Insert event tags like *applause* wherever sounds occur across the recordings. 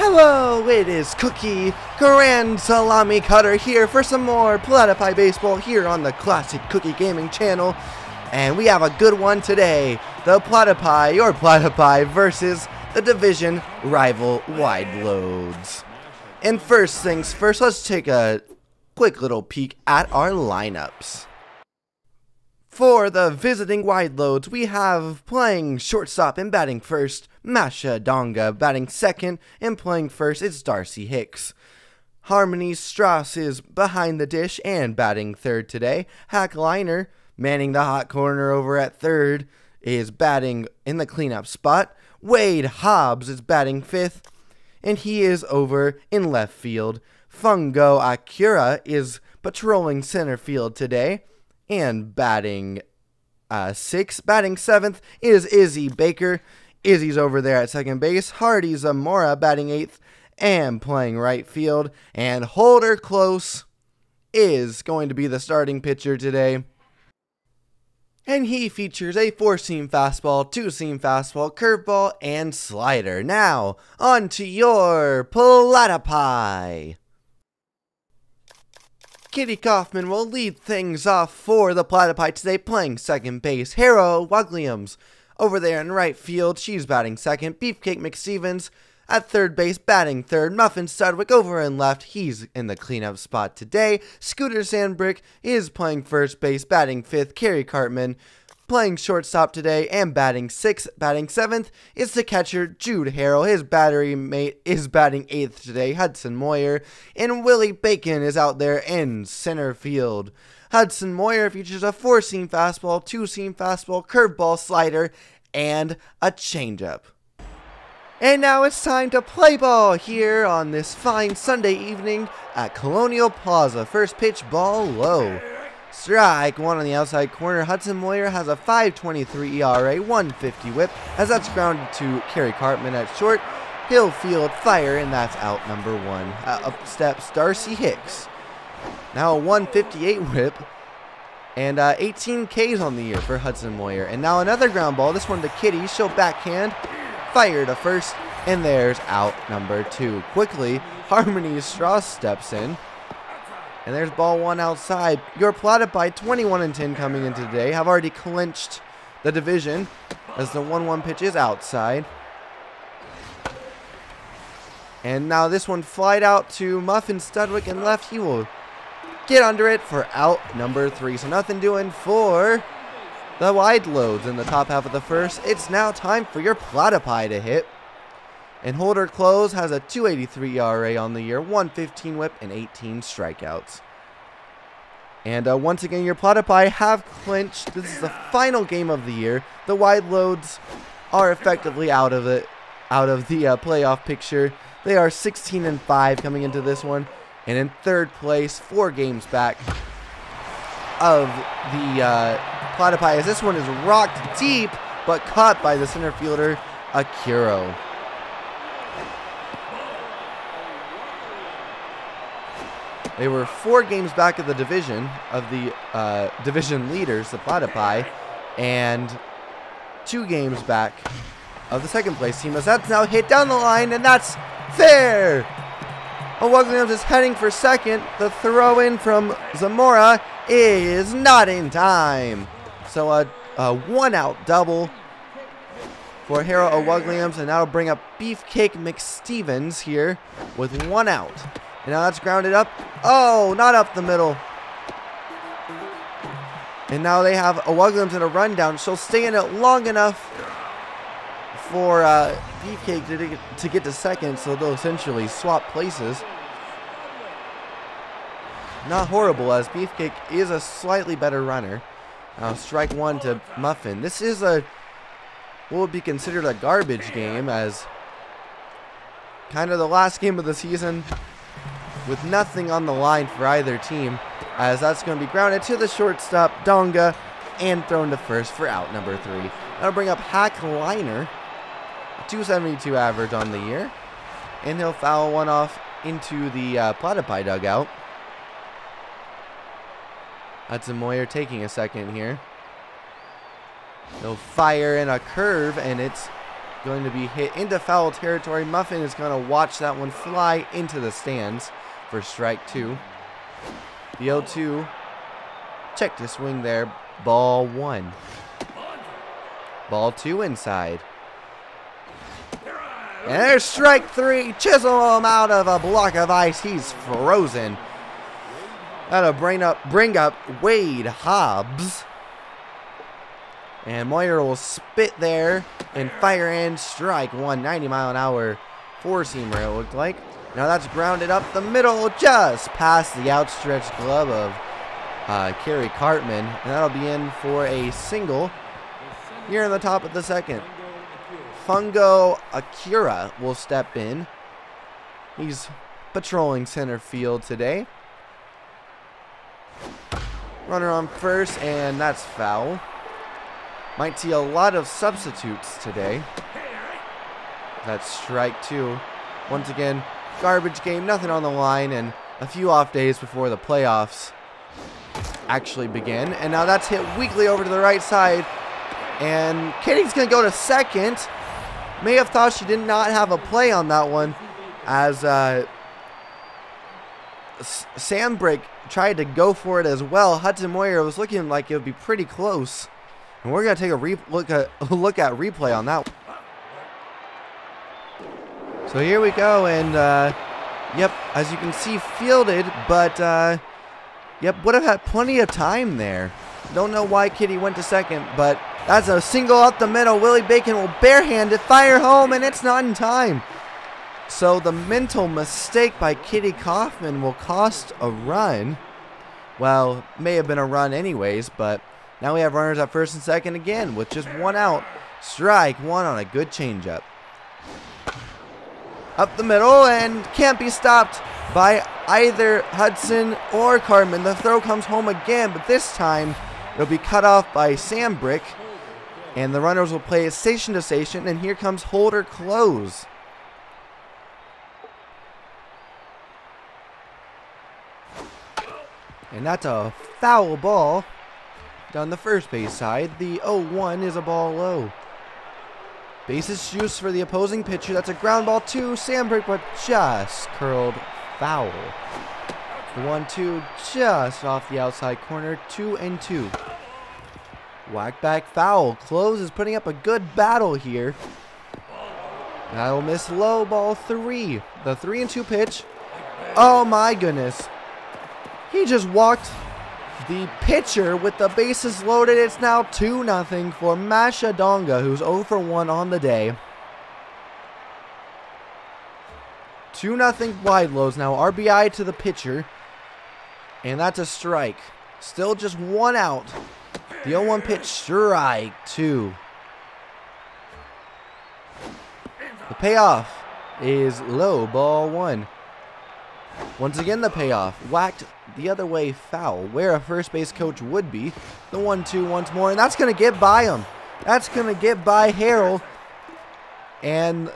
Hello, it is Cookie Grand Salami Cutter here for some more Platypi Baseball here on the Classic Cookie Gaming channel. And we have a good one today. The Platypi, or Platypi, versus the division rival Wide Loads. And first things first, let's take a quick little peek at our lineups. For the visiting wide loads, we have playing shortstop and batting first, Masha Donga. Batting second and playing first, is Darcy Hicks. Harmony Strauss is behind the dish and batting third today. Hack Liner, manning the hot corner over at third, is batting in the cleanup spot. Wade Hobbs is batting fifth, and he is over in left field. Fungo Akira is patrolling center field today and batting uh, sixth. Batting seventh is Izzy Baker. Izzy's over there at second base. Hardy Zamora batting eighth and playing right field. And Holder Close is going to be the starting pitcher today. And he features a four seam fastball, two seam fastball, curveball, and slider. Now, on to your Platypi. Kitty Kaufman will lead things off for the Platypi today, playing second base. Harrow Wugliams over there in right field, she's batting second. Beefcake McStevens at third base, batting third. Muffin Studwick over in left, he's in the cleanup spot today. Scooter Sandbrick is playing first base, batting fifth. Kerry Cartman playing shortstop today and batting sixth. Batting seventh is the catcher Jude Harrell. His battery mate is batting eighth today, Hudson Moyer. And Willie Bacon is out there in center field. Hudson Moyer features a four seam fastball, two seam fastball, curveball, slider, and a changeup. And now it's time to play ball here on this fine Sunday evening at Colonial Plaza. First pitch ball low. Strike one on the outside corner. Hudson Moyer has a 5.23 ERA, 150 WHIP, as that's grounded to Kerry Cartman at short. Hill field fire, and that's out number one. Uh, up steps Darcy Hicks. Now a 158 WHIP, and uh, 18 Ks on the year for Hudson Moyer. And now another ground ball. This one to Kitty. She'll backhand, fire to first, and there's out number two. Quickly, Harmony Strauss steps in. And there's ball one outside. Your Platypi 21 and 10 coming in today have already clinched the division as the 1 1 pitch is outside. And now this one flied out to Muffin Studwick and left. He will get under it for out number three. So nothing doing for the wide loads in the top half of the first. It's now time for your Platypi to hit. And Holder Close has a 283 ERA on the year, 115 whip, and 18 strikeouts. And uh, once again, your Platypi have clinched. This is the final game of the year. The wide loads are effectively out of it, out of the uh, playoff picture. They are 16 and 5 coming into this one, and in third place, four games back of the uh, Platypi. As this one is rocked deep, but caught by the center fielder Akiro. They were four games back of the division of the uh, division leaders, the Platypi, and two games back of the second place team. As that's now hit down the line, and that's fair. Williams is heading for second. The throw in from Zamora is not in time. So a, a one out double for Harold O'Wugliams, and that'll bring up Beefcake McStevens here with one out. And now that's grounded up. Oh, not up the middle. And now they have a Wugliams in a rundown. She'll stay in it long enough for uh, Beefcake to, to get to second, so they'll essentially swap places. Not horrible, as Beefcake is a slightly better runner. Strike one to Muffin. This is a what would be considered a garbage game, as kind of the last game of the season with nothing on the line for either team, as that's going to be grounded to the shortstop, Donga, and thrown to first for out number three. That'll bring up Hack Liner, 272 average on the year, and he'll foul one off into the uh, Platypi dugout. Hudson Moyer taking a second here. They'll fire in a curve, and it's going to be hit into foul territory. Muffin is going to watch that one fly into the stands for strike two. The 0 2 check to swing there. Ball one. Ball two inside. And there's strike three. Chisel him out of a block of ice. He's frozen. That'll bring up bring up Wade Hobbs. And Moyer will spit there and fire and strike. 190 mile an hour four seamer it looked like. Now that's grounded up the middle just past the outstretched glove of uh, Kerry Cartman. And that'll be in for a single here in the top of the second. Fungo Akira will step in. He's patrolling center field today. Runner on first, and that's foul. Might see a lot of substitutes today. That's strike two. Once again, garbage game, nothing on the line, and a few off days before the playoffs actually begin. And now that's hit weakly over to the right side. And Kitty's going to go to second. May have thought she did not have a play on that one as uh, Sandbrick tried to go for it as well. Hudson Moyer was looking like it would be pretty close. And we're going to take a look at *laughs* look at replay on that. So here we go, and uh, yep, as you can see, fielded, but uh, yep, would have had plenty of time there. Don't know why Kitty went to second, but that's a single up the middle. Willie Bacon will barehand it, fire home, and it's not in time. So the mental mistake by Kitty Kaufman will cost a run. Well, may have been a run anyways, but now we have runners at first and second again with just one out. Strike one on a good changeup. Up the middle and can't be stopped by either Hudson or Cartman. The throw comes home again, but this time it'll be cut off by Sam Brick. And the runners will play station to station, and here comes Holder Close. And that's a foul ball down the first base side. The 0-1 is a ball low. Bases juice for the opposing pitcher. That's a ground ball to Sandberg, but just curled foul. The 1-2 just off the outside corner. 2 and 2. Whack back foul. Close is putting up a good battle here. That'll miss low ball three. The three and two pitch. Oh my goodness. He just walked the pitcher with the bases loaded. It's now 2 0 for Masha Donga, who's 0 for 1 on the day. 2 0 wide lows now. RBI to the pitcher. And that's a strike. Still just one out. The 0-1 pitch, strike two. The payoff is low, ball one. Once again, the payoff. Whacked the other way foul, where a first base coach would be. The 1-2 once more, and that's going to get by him. That's going to get by Harrell. And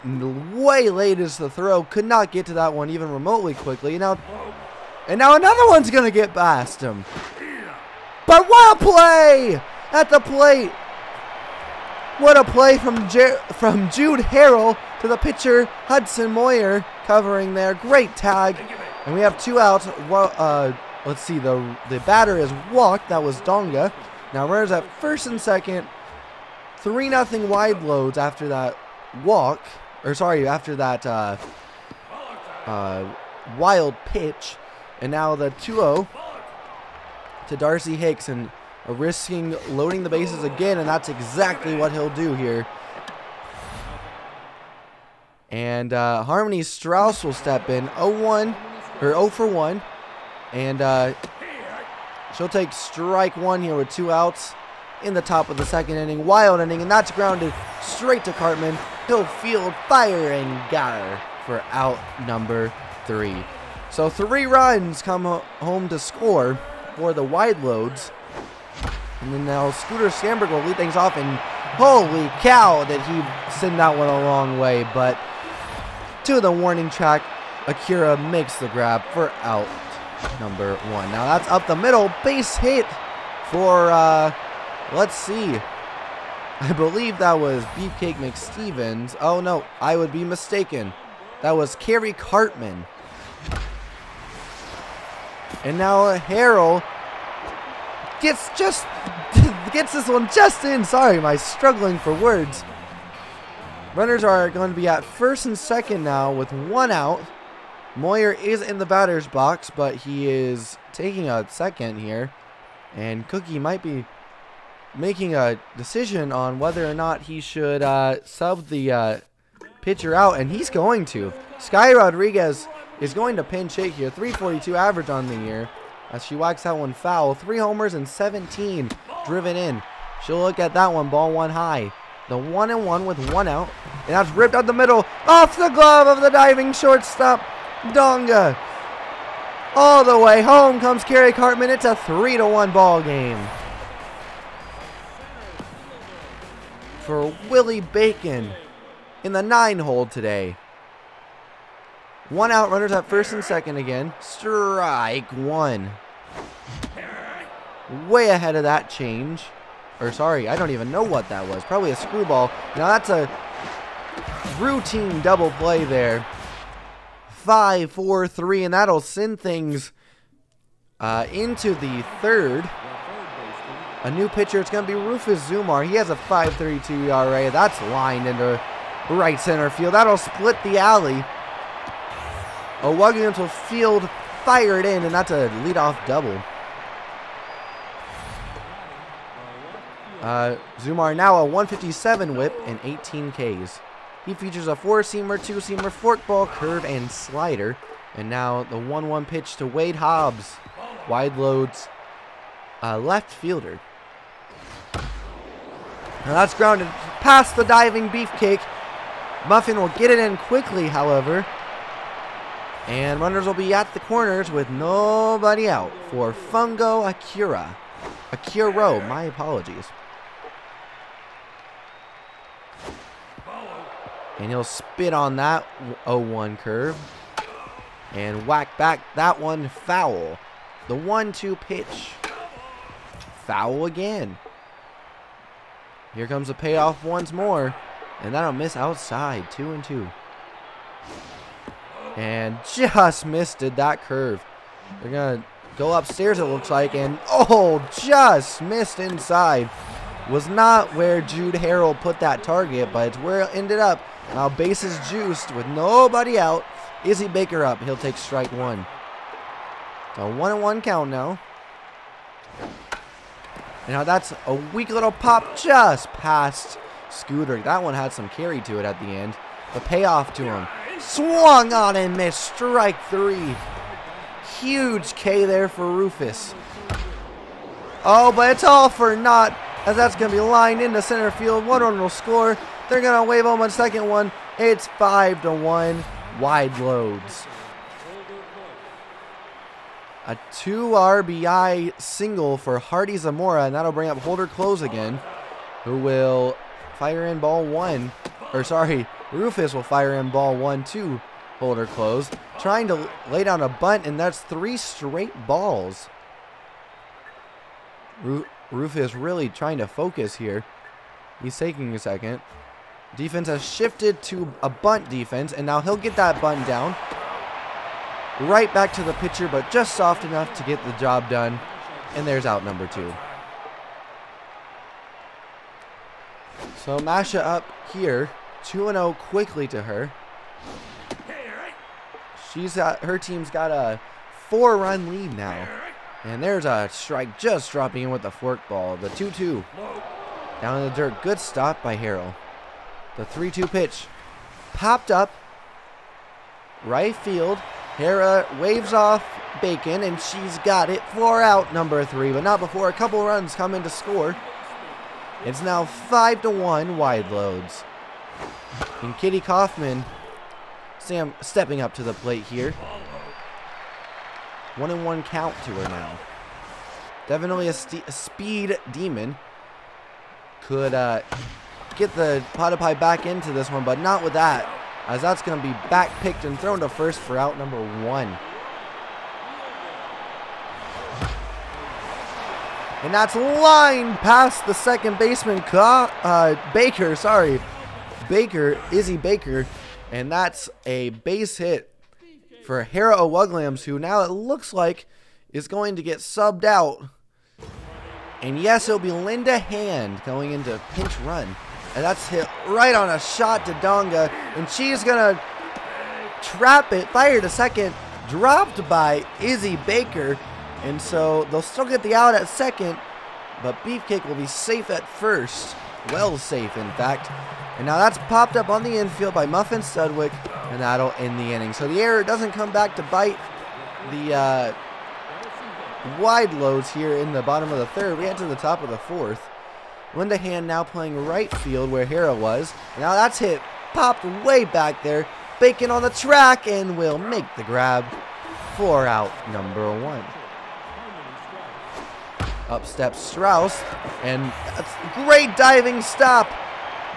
way late is the throw. Could not get to that one even remotely quickly. Now, and now another one's going to get past him. But what a play at the plate. What a play from Jer from Jude Harrell to the pitcher Hudson Moyer covering there. Great tag. And we have two outs. Well, uh, let's see. The the batter is walked. That was Donga. Now runners at first and second. Three nothing wide loads after that walk. Or sorry, after that uh, uh, wild pitch. And now the 2-0 to Darcy Hicks and risking loading the bases again, and that's exactly what he'll do here. And uh, Harmony Strauss will step in 0-1, or 0 for 1. And uh, she'll take strike one here with two outs in the top of the second inning. Wild inning, and that's grounded straight to Cartman. He'll field, fire, and got her for out number three. So three runs come home to score for the wide loads. And then now Scooter Sandberg will lead things off, and holy cow, did he send that one a long way. But to the warning track, Akira makes the grab for out number one. Now that's up the middle, base hit for, uh, let's see. I believe that was Beefcake McStevens. Oh no, I would be mistaken. That was Kerry Cartman. And now Harrell gets just *laughs* gets this one just in. Sorry, my struggling for words. Runners are going to be at first and second now with one out. Moyer is in the batter's box, but he is taking a second here. And Cookie might be making a decision on whether or not he should uh, sub the uh, pitcher out, and he's going to. Sky Rodriguez is going to pinch hit here. 342 average on the year as she whacks that one foul. Three homers and 17 driven in. She'll look at that one, ball one high. The one and one with one out. And that's ripped out the middle. Off the glove of the diving shortstop, Donga. All the way home comes Kerry Cartman. It's a 3 to 1 ball game. For Willie Bacon in the nine hole today. One out, runners at first and second again. Strike one. Way ahead of that change. Or sorry, I don't even know what that was. Probably a screwball. Now that's a routine double play there. Five, four, three, and that'll send things uh, into the third. A new pitcher, it's going to be Rufus Zumar. He has a 5.32 ERA. That's lined into right center field. That'll split the alley. Owuggins will field fired in, and that's a leadoff double. Uh, Zumar now a 157 whip and 18 Ks. He features a four-seamer, two-seamer, forkball, curve, and slider. And now the 1-1 pitch to Wade Hobbs. Wide loads uh, left fielder. Now that's grounded past the diving beefcake. Muffin will get it in quickly, however. And runners will be at the corners with nobody out for Fungo Akira. Akiro, my apologies. And he'll spit on that 0-1 curve. And whack back that one foul. The 1-2 pitch. Foul again. Here comes the payoff once more. And that'll miss outside. 2 and 2. And just *laughs* missed it, that curve. They're going to go upstairs, it looks like. And, oh, just missed inside. Was not where Jude Harrell put that target, but it's where it ended up. Now bases juiced with nobody out. Izzy Baker up. He'll take strike one. A one and one count now. Now that's a weak little pop just past Scooter. That one had some carry to it at the end. The payoff to him. Swung on and missed. Strike three. Huge K there for Rufus. Oh, but it's all for naught as that's going to be lined into center field. One run will score. They're going to wave home on second one. It's 5 to 1. Wide loads. A 2 RBI single for Hardy Zamora, and that'll bring up Holder Close again, who will fire in ball one. Or sorry, Rufus will fire in ball one to Holder Close, trying to lay down a bunt, and that's three straight balls. Rufus really trying to focus here. He's taking a second. Defense has shifted to a bunt defense, and now he'll get that bunt down. Right back to the pitcher, but just soft enough to get the job done. And there's out number two. So Masha up here, 2-0 quickly to her. She's got, her team's got a four-run lead now. And there's a strike just dropping in with the forkball. The 2-2. Down in the dirt. Good stop by Harrell. The 3-2 pitch. Popped up. Right field. Hera waves off Bacon, and she's got it for out number three, but not before a couple runs come in to score. It's now 5 to 1 wide loads. And Kitty Kaufman, Sam stepping up to the plate here. One and one count to her now. Definitely a, a speed demon. Could uh, get the Platypi back into this one, but not with that. As that's going to be back picked and thrown to first for out number one. And that's line past the second baseman, uh, Baker, sorry. Baker, Izzy Baker. And that's a base hit for Hera Owugliams, who now it looks like is going to get subbed out. And yes, it'll be Linda Hand going into pinch run. And that's hit right on a shot to Donga. And she's going to trap it, fired a second, dropped by Izzy Baker. And so they'll still get the out at second, but Beefcake will be safe at first. Well safe, in fact. And now that's popped up on the infield by Muffin Studwick, and that'll end the inning. So the error doesn't come back to bite the uh, wide loads here in the bottom of the third. We head to the top of the fourth. Linda Hand now playing right field where Hera was. Now that's hit popped way back there. Bacon on the track and will make the grab for out number one. Up steps Strauss, and great diving stop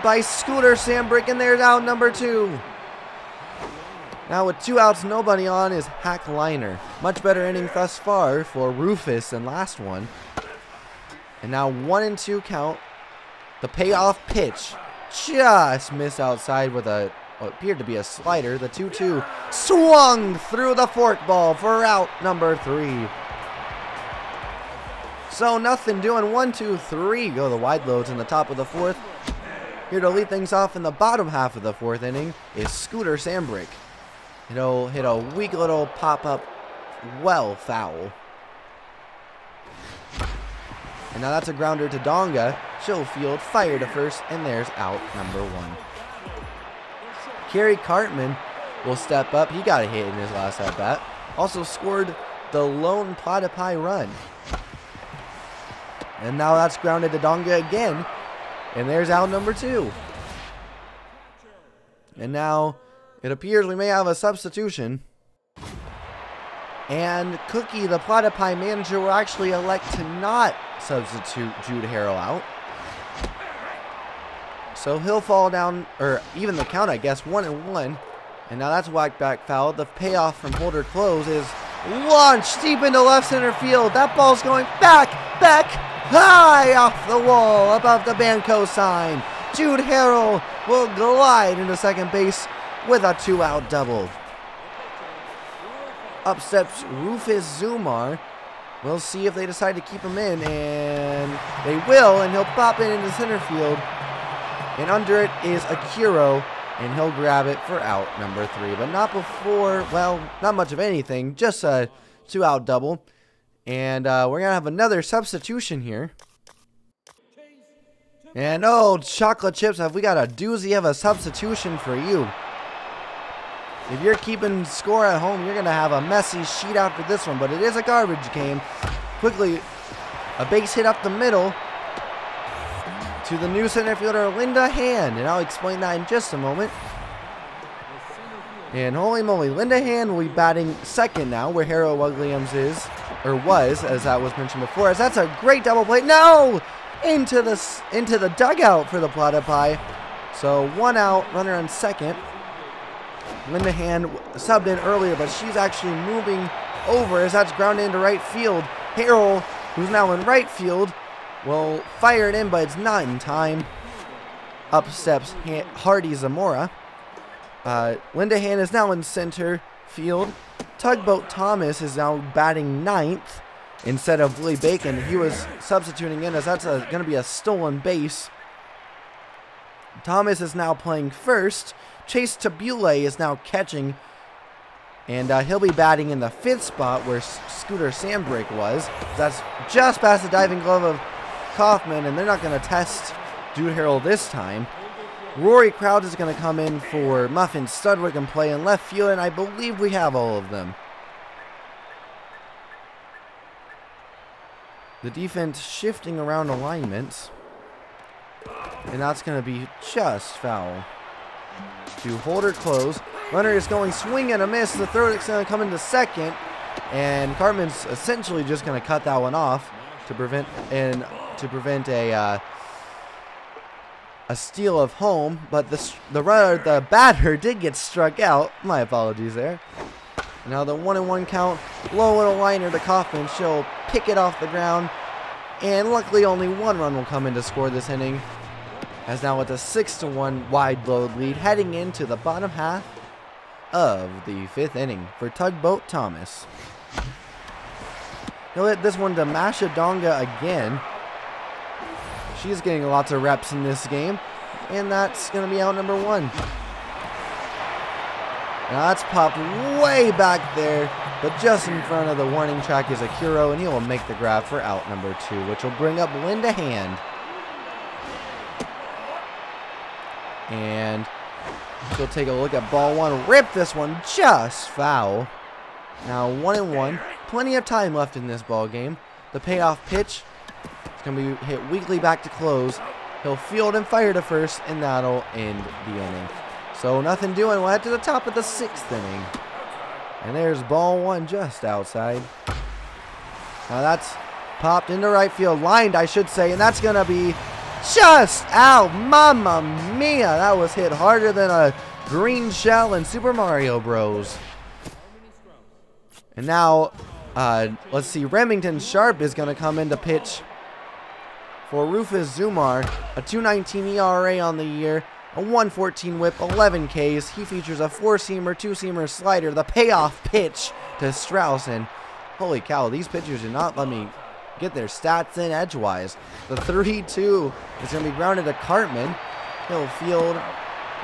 by Scooter Sambrick, and there's out number two. Now with two outs, nobody on is Hack Liner. Much better inning thus far for Rufus than last one. And now one and two count. The payoff pitch just missed outside with a what appeared to be a slider. The 2-2 swung through the fork ball for out number three. So nothing doing one, two, three. Go the wide loads in the top of the fourth. Here to lead things off in the bottom half of the fourth inning is Scooter Sambrick. He'll hit a weak little pop-up well foul. And now that's a grounder to Donga. Schofield fire to first, and there's out number one. Kerry Cartman will step up. He got a hit in his last at bat. Also scored the lone Platypi run. And now that's grounded to Donga again. And there's out number two. And now it appears we may have a substitution. And Cookie, the Platypi manager, will actually elect to not substitute Jude Harrell out. So he'll fall down, or even the count, I guess, one and one. And now that's whack back foul. The payoff from Holder Close is launched deep into left center field. That ball's going back, back, high off the wall above the Banco sign. Jude Harrell will glide into second base with a two-out double. Up steps Rufus Zumar. We'll see if they decide to keep him in, and they will, and he'll pop in into center field. And under it is Akiro, and he'll grab it for out number three. But not before, well, not much of anything, just a two-out double. And uh, we're going to have another substitution here. And oh, chocolate chips, have we got a doozy of a substitution for you. If you're keeping score at home, you're going to have a messy sheet after this one, but it is a garbage game. Quickly, a base hit up the middle to the new center fielder, Linda Hand, and I'll explain that in just a moment. And holy moly, Linda Hand will be batting second now, where Harold Williams is, or was, as that was mentioned before. As that's a great double play. No! Into the into the dugout for the Platypi. So one out, runner on second. Linda Hand subbed in earlier, but she's actually moving over as that's grounded into right field. Harold, who's now in right field, will fire it in, but it's not in time. Up steps Hardy Zamora. Uh, is now in center field. Tugboat Thomas is now batting ninth instead of Willie Bacon. He was substituting in as that's going to be a stolen base. Thomas is now playing first. Chase Tabule is now catching. And uh, he'll be batting in the fifth spot where Scooter Sandbrake was. That's just past the diving glove of Kaufman, and they're not going to test Jude Harrell this time. Rory Crowd is going to come in for Muffin Studwick and play in left field, and I believe we have all of them. The defense shifting around alignments. And that's going to be just foul to Holder Close. Runner is going swing and a miss. The throw is going to come into second. And Cartman's essentially just going to cut that one off to prevent and to prevent a uh, a steal of home. But the the the batter did get struck out. My apologies there. Now the one and one count. Low little liner to Kaufman. She'll pick it off the ground. And luckily only one run will come in to score this inning. As now with a 6 to 1 wide load lead heading into the bottom half of the fifth inning for Tugboat Thomas. He'll hit this one to Masha Donga again. She's getting lots of reps in this game. And that's going to be out number one. Now that's popped way back there, but just in front of the warning track is Akiro, and he will make the grab for out number two, which will bring up Linda Hand. And she'll take a look at ball one, rip this one just foul. Now one and one, plenty of time left in this ball game. The payoff pitch to be hit weakly back to close. He'll field and fire to first, and that'll end the inning. So nothing doing. We'll head to the top of the sixth inning. And there's ball one just outside. Now that's popped into right field, lined I should say, and that's going to be just out. Mamma mia, that was hit harder than a green shell in Super Mario Bros. And now, uh, let's see, Remington Sharp is going to come in to pitch for Rufus Zumar, a 219 ERA on the year, a 114 whip, 11 Ks. He features a four-seamer, two-seamer slider, the payoff pitch to Strauss. And holy cow, these pitchers did not let me get their stats in edgewise. The 3-2 is going to be grounded to Cartman. He'll field,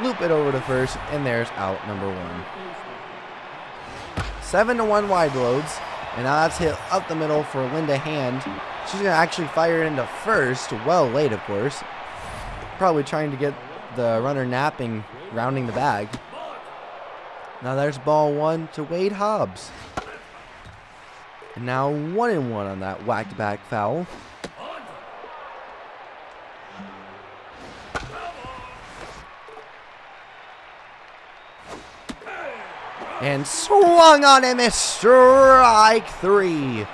loop it over to first, and there's out number one. 7 to 1 wide loads. And now that's hit up the middle for Linda Hand. She's going to actually fire into first. Well late, of course. Probably trying to get the runner napping, rounding the bag. Now there's ball one to Wade Hobbs. And now one and one on that whacked back foul. And swung on him, is strike three.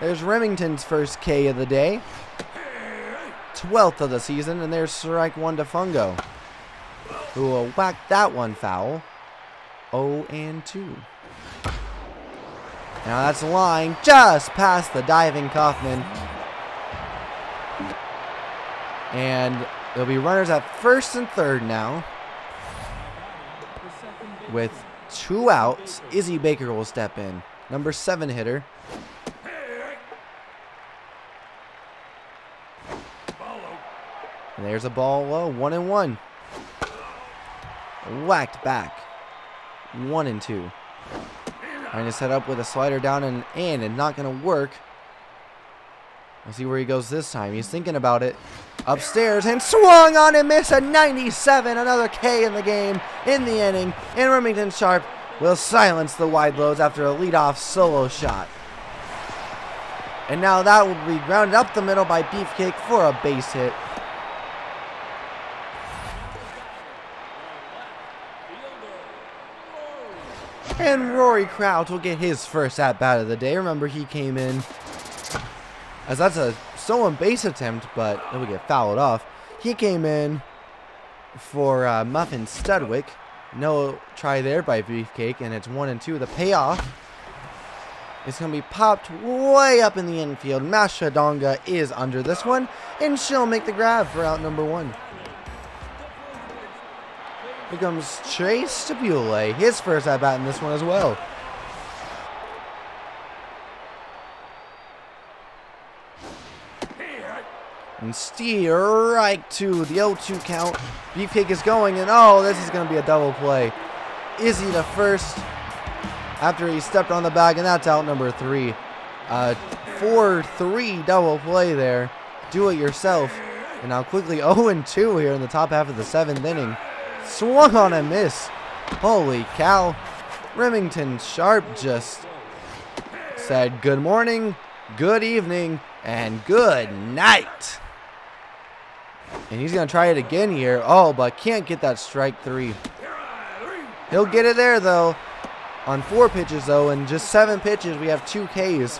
There's Remington's first K of the day. 12th of the season, and there's strike one to Fungo, who will whack that one foul. 0 and 2. Now that's line just past the diving Kaufman. And there'll be runners at first and third now. With two outs, Izzy Baker will step in. Number seven hitter. And there's a ball low, one and one. Whacked back. One and two. Trying to set up with a slider down and in and not going to work. We'll see where he goes this time. He's thinking about it. Upstairs and swung on and missed a 97. Another K in the game, in the inning. And Remington Sharp will silence the wide loads after a leadoff solo shot. And now that will be grounded up the middle by Beefcake for a base hit. And Rory Crouch will get his first at-bat of the day. Remember, he came in as that's a stolen base attempt, but it would get fouled off. He came in for uh, Muffin Studwick. No try there by Beefcake, and it's one and two. The payoff is going to be popped way up in the infield. Masha Donga is under this one, and she'll make the grab for out number one. Here comes Chase Tabule, his first at bat in this one as well. And steer right to the 0-2 count. Beefcake is going, and oh, this is going to be a double play. Izzy the first after he stepped on the bag, and that's out number three. 4-3 double play there. Do it yourself. And now quickly *laughs* 0-2 here in the top half of the seventh inning. Swung on a miss. Holy cow. Remington Sharp just said good morning, good evening, and good night. And he's going to try it again here. Oh, but can't get that strike three. He'll get it there, though. On four pitches, though, and just seven pitches, we have two Ks.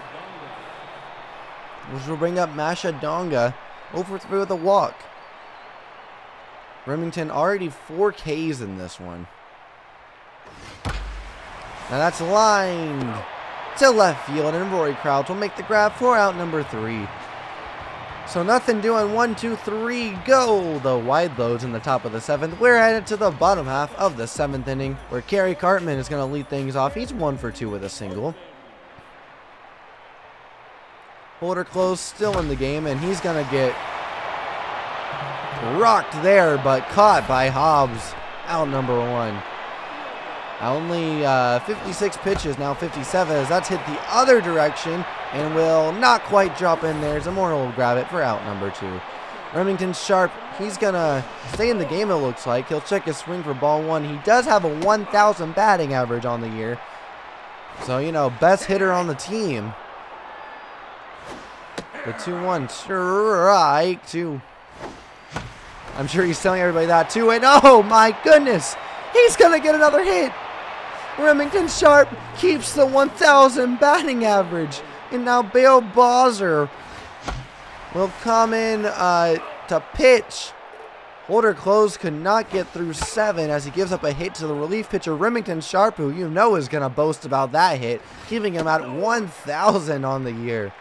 Which will bring up Masha Donga over through with a walk. Remington already 4 Ks in this one. Now that's lined to left field, and Rory Crouch will make the grab for out number three. So nothing doing. One, two, three, go. The wide loads in the top of the seventh. We're headed to the bottom half of the seventh inning, where Kerry Cartman is going to lead things off. He's one for two with a single. Holder close, still in the game, and he's going to get rocked there, but caught by Hobbs. Out number one. Only uh, 56 pitches, now 57, as that's hit the other direction and will not quite drop in there. Zamora will grab it for out number two. Remington Sharp, he's going to stay in the game, it looks like. He'll check his swing for ball one. He does have a 1,000 batting average on the year. So, you know, best hitter on the team. The 2-1 strike two. I'm sure he's telling everybody that too. And oh my goodness, he's going to get another hit. Remington Sharp keeps the 1,000 batting average. And now Bale Bowser will come in uh, to pitch. Holder Close could not get through seven as he gives up a hit to the relief pitcher Remington Sharp, who you know is going to boast about that hit, keeping him at 1,000 on the year.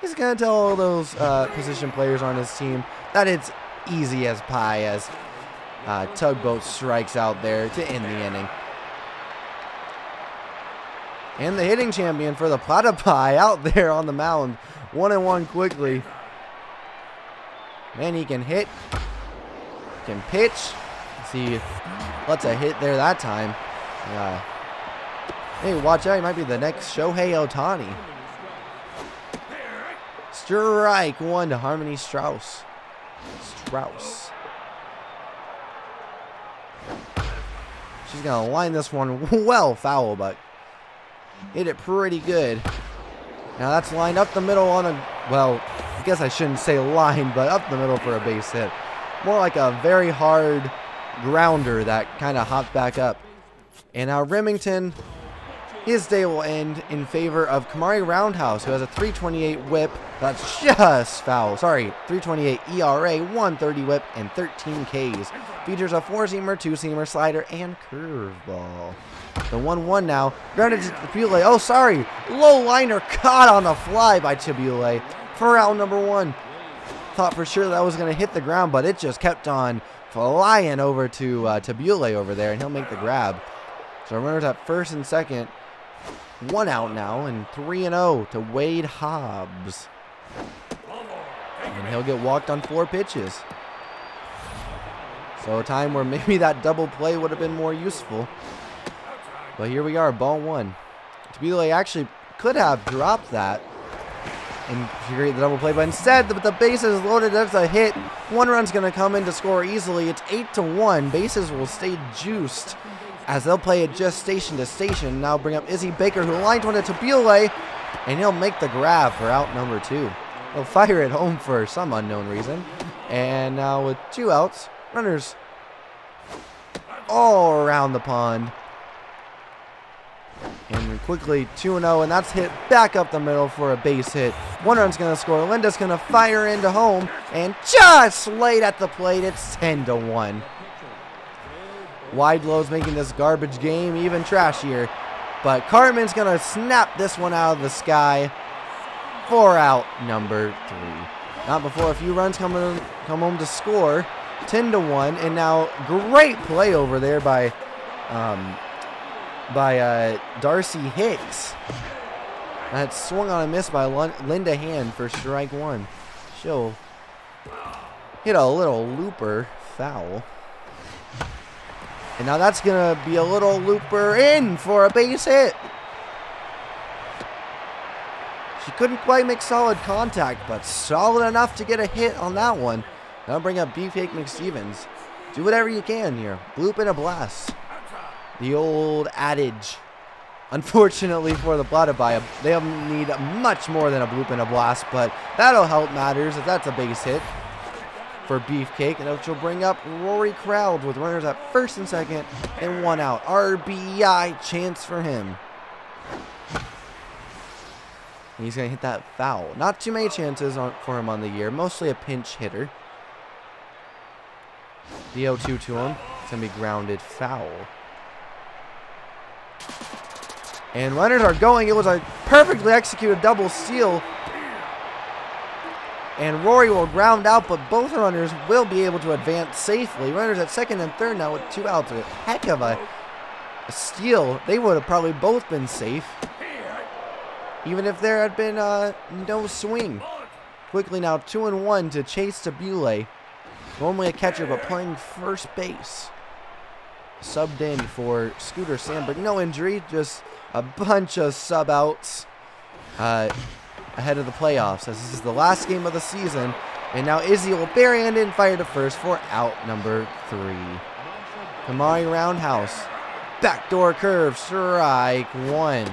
He's going to tell all those uh, position players on his team that it's easy as pie as uh, Tugboat strikes out there to end the inning. And the hitting champion for the Platypi out *laughs* there on the mound. One and one quickly. Man, he can hit. Can pitch. See, let's a hit there that time. Yeah. Hey, watch out. He might be the next Shohei Ohtani. Strike one to Harmony Strauss. Strauss. She's going to line this one *laughs* well foul, but hit it pretty good. Now that's lined up the middle on a, well, I guess I shouldn't say line, but up the middle for a base hit. More like a very hard grounder that kind of hopped back up. And now Remington, his day will end in favor of Kamari Roundhouse, who has a 328 whip. That's just foul. Sorry, 328 ERA, 130 whip, and 13 Ks. Features a four-seamer, two-seamer, slider, and curveball. The 1-1 now. Grounded to Tabule. Oh, sorry. Low liner caught on the fly by Tabule for out number one. Thought for sure that was going to hit the ground, but it just kept on flying over to uh, Tabule over there, and he'll make the grab. So runners at first and second. One out now, and 3 and 0 to Wade Hobbs. And he'll get walked on four pitches. So a time where *laughs* maybe that double play would have been more useful. But here we are, ball one. Tabile actually could have dropped that and create the double play, but instead the, the bases loaded. That's a hit. One run's going to come in to score easily. It's eight to one. Bases will stay juiced as they'll play it just station to station. Now bring up Izzy Baker, who lined one to Tabile, and he'll make the grab for out number two. He'll fire it home for some unknown reason. And now with two outs, runners all around the pond. And quickly 2-0, and that's hit back up the middle for a base hit. One run's going to score. Linda's going to fire into home, and just late at the plate, it's 10-1. Wide lows making this garbage game even trashier. But Cartman's going to snap this one out of the sky. Four out, number three. Not before a few runs come, come home to score. 10 to 1. And now, great play over there by um, by uh, Darcy Hicks. That swung on a miss by Linda Hand for strike one. She'll hit a little looper foul. And now that's going to be a little looper in for a base hit. She couldn't quite make solid contact, but solid enough to get a hit on that one. Now bring up Beefcake McStevens. Do whatever you can here. Bloop and a blast. The old adage. Unfortunately for the Platypi, they'll need much more than a bloop and a blast, but that'll help matters if that's a base hit for Beefcake, and will bring up Rory Crowd with runners at first and second and one out. RBI chance for him. He's going to hit that foul. Not too many chances on, for him on the year, mostly a pinch hitter. The 0-2 to him. It's going to be grounded foul. And runners are going. It was a perfectly executed double steal. And Rory will ground out, but both runners will be able to advance safely. Runners at second and third now with two outs. A heck of a, steal. They would have probably both been safe. Even if there had been uh, no swing. Quickly now, two and one to Chase Tabule. Normally a catcher, but playing first base. Subbed in for Scooter Sandberg. No injury, just a bunch of sub outs uh, ahead of the playoffs. As this is the last game of the season. And now Izzy will barehand in fire to first for out number three. Kamari Roundhouse. Backdoor curve, strike one.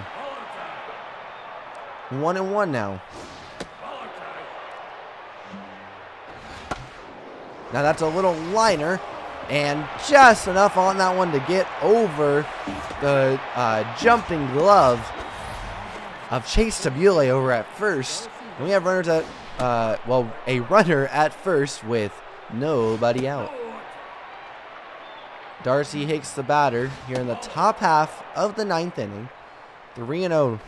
One and one now. Now that's a little liner. And just enough on that one to get over the uh, jumping glove of Chase Tabule over at first. And we have runners at, uh, well, a runner at first with nobody out. Darcy Hicks, the batter, here in the top half of the ninth inning. 3 0.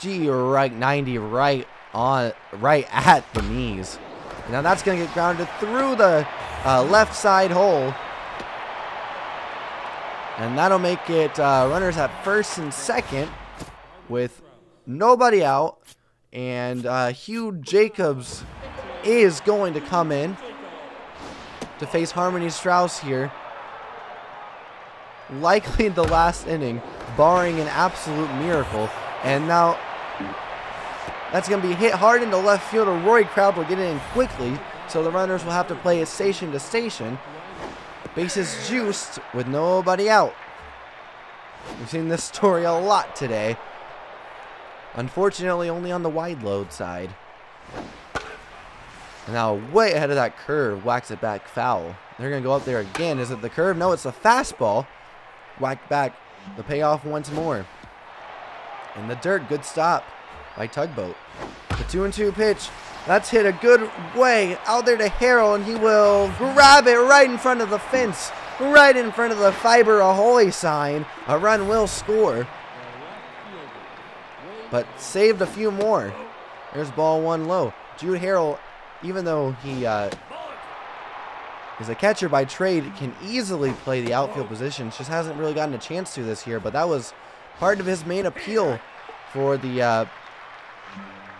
G right 90 right on right at the knees. Now that's going to get grounded through the uh, left side hole. And that'll make it uh, runners at first and second with nobody out. And uh, Hugh Jacobs is going to come in to face Harmony Strauss here. Likely in the last inning, barring an absolute miracle. And now that's going to be hit hard into left field. Roy Crowd will get in quickly, so the runners will have to play it station to station. Bases juiced with nobody out. We've seen this story a lot today. Unfortunately, only on the wide load side. Now, way ahead of that curve, whacks it back foul. They're going to go up there again. Is it the curve? No, it's a fastball. Whack back. The payoff once more. In the dirt, good stop by Tugboat. The two and two pitch. That's hit a good way out there to Harrell, and he will grab it right in front of the fence, right in front of the Fiber Ahoy sign. A run will score, but saved a few more. There's ball one low. Jude Harrell, even though he uh, is a catcher by trade, can easily play the outfield positions. Just hasn't really gotten a chance to this year, but that was part of his main appeal for the uh,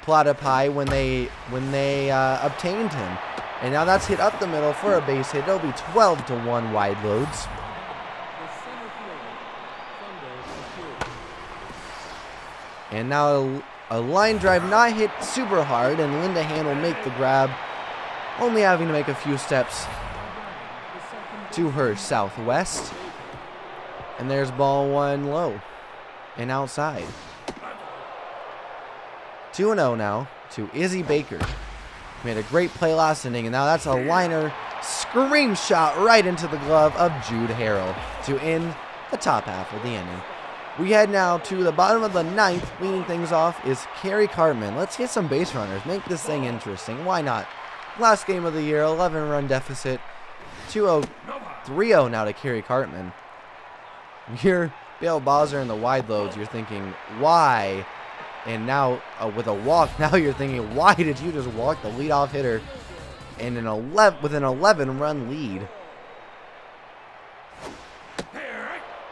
Platypi when they when they uh, obtained him. And now that's hit up the middle for a base hit. It'll be 12 to 1 Wideloads. And now a, line drive not hit super hard, and Linda Hand will make the grab, only having to make a few steps to her southwest. And there's ball one low and outside. 2 0 now to Izzy Baker. Made a great play last inning, and now that's a liner scream shot right into the glove of Jude Harrell to end the top half of the inning. We head now to the bottom of the ninth. Leading things off is Kerry Cartman. Let's get some base runners. Make this thing interesting. Why not? Last game of the year, 11 run deficit. 2 0, 3 0 now to Kerry Cartman. You're Bale Bowser in the Wideloads. You're thinking, why and now uh, with a walk, *laughs* now you're thinking, why did you just walk the leadoff hitter in an 11 with an 11 run lead?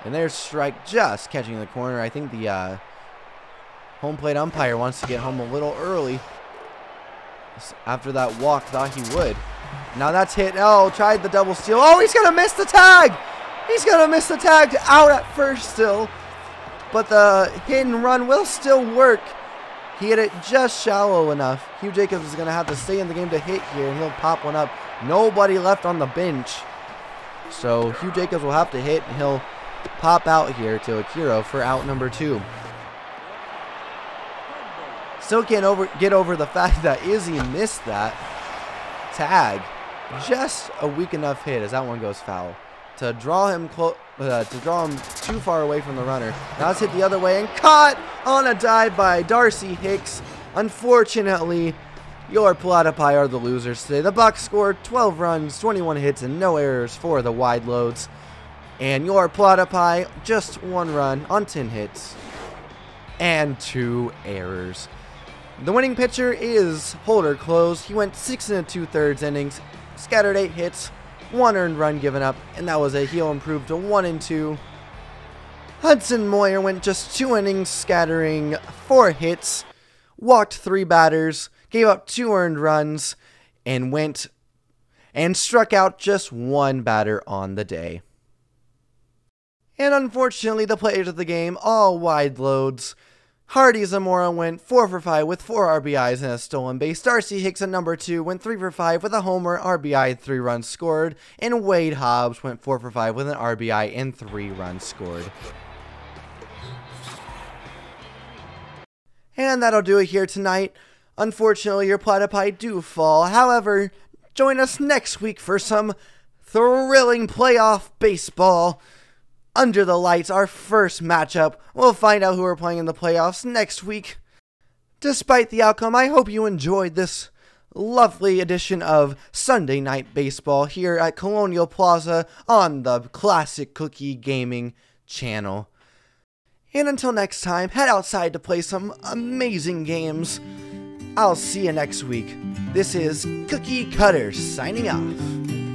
And there's strike just catching the corner. I think the uh, home plate umpire wants to get home a little early. After that walk, thought he would. Now that's hit. Oh, tried the double steal. Oh, he's going to miss the tag. He's going to miss the tag out at first still but the hit and run will still work. He hit it just shallow enough. Hugh Jacobs is going to have to stay in the game to hit here, and he'll pop one up. Nobody left on the bench. So Hugh Jacobs will have to hit, and he'll pop out here to Akira for out number two. Still can't over, get over the *laughs* fact that Izzy missed that tag. Just a weak enough hit as that one goes foul to draw him uh, to draw him too far away from the runner. Now it's hit the other way and caught on a dive by Darcy Hicks. Unfortunately, your Platypi are the losers today. The Bucks scored 12 runs, 21 hits, and no errors for the Wideloads. And your Platypi, just one run on 10 hits and two errors. The winning pitcher is Holder Close. He went six and two thirds innings, scattered eight hits, one earned run given up, and that was a heel improved to one and two. Hudson Moyer went just two innings, scattering four hits, walked three batters, gave up two earned runs, and went and struck out just one batter on the day. And unfortunately, the players of the game all Wideloads. Hardy Zamora went 4 for 5 with 4 RBIs and a stolen base. Darcy Hicks at number 2 went 3 for 5 with a homer, RBI, 3 runs scored. And Wade Hobbs went 4 for 5 with an RBI and 3 runs scored. And that'll do it here tonight. Unfortunately, your platypi do fall. However, join us next week for some thrilling playoff baseball under the lights, our first matchup. We'll find out who we're playing in the playoffs next week. Despite the outcome, I hope you enjoyed this lovely edition of Sunday Night Baseball here at Colonial Plaza on the Classic Cookie Gaming channel. And until next time, head outside to play some amazing games. I'll see you next week. This is Cookie Cutter signing off.